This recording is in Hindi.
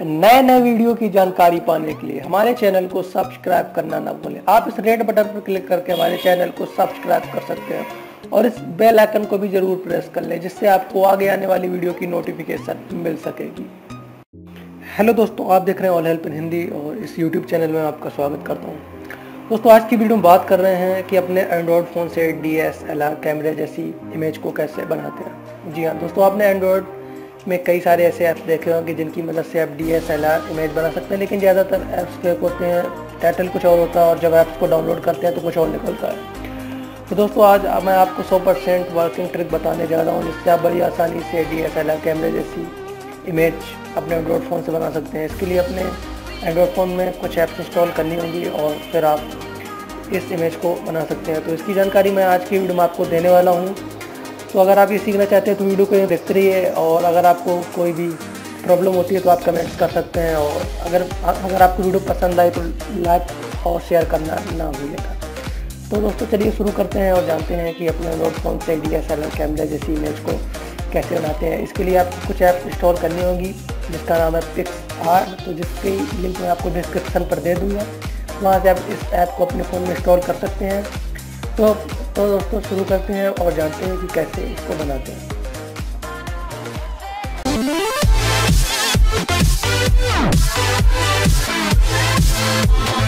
नए नए वीडियो की जानकारी पाने के लिए हमारे चैनल को सब्सक्राइब करना ना भूलें। आप इस रेड बटन पर क्लिक करके हमारे चैनल को सब्सक्राइब कर सकते हैं और इस बेल आइकन को भी ज़रूर प्रेस कर लें, जिससे आपको आगे आने वाली वीडियो की नोटिफिकेशन मिल सकेगी। हेलो दोस्तों, आप देख रहे हैं ऑल हेल्प इन हिंदी और इस यूट्यूब चैनल में आपका स्वागत करता हूँ। दोस्तों, आज की वीडियो में बात कर रहे हैं कि अपने एंड्रॉयड फ़ोन से डी एस कैमरे जैसी इमेज को कैसे बनाते हैं। जी हाँ दोस्तों, आपने एंड्रॉयड में कई सारे ऐसे ऐप्स देखे होंगे जिनकी मदद से आप डी एस इमेज बना सकते हैं, लेकिन ज़्यादातर ऐप्स फेक होते हैं टाइटल कुछ और होता है और जब ऐप्स को डाउनलोड करते हैं तो कुछ और निकलता है। तो दोस्तों, आज मैं आपको 100 परसेंट वर्किंग ट्रिक बताने जा रहा हूँ, जिससे आप बड़ी आसानी से डी एस कैमरे जैसी इमेज अपने एंड्रॉयड फ़ोन से बना सकते हैं। इसके लिए अपने एंड्रॉयड फ़ोन में कुछ ऐप्स इंस्टॉल करनी होंगी और फिर आप इस इमेज को बना सकते हैं। तो इसकी जानकारी मैं आज की वीडियो में आपको देने वाला हूँ। तो अगर आप ये सीखना चाहते हैं तो वीडियो को देखते रहिए और अगर आपको कोई भी प्रॉब्लम होती है तो आप कमेंट्स कर सकते हैं और अगर अगर आपको वीडियो पसंद आए तो लाइक और शेयर करना ना भूलेगा तो दोस्तों, चलिए शुरू करते हैं और जानते हैं कि अपने नोट फ़ोन से डी एस कैमरा जैसी इमेज को कैसे बनाते हैं। इसके लिए आपको कुछ ऐप इंस्टॉल करनी होगी, जिसका नाम है पिक्स आर तो जिसकी लिंक मैं आपको डिस्क्रिप्शन पर दे दूँगा। वहाँ से आप इस ऐप को अपने फ़ोन में इंस्टॉल कर सकते हैं। तो तो दोस्तों शुरू करते हैं और जानते हैं कि कैसे इसको बनाते हैं। We'll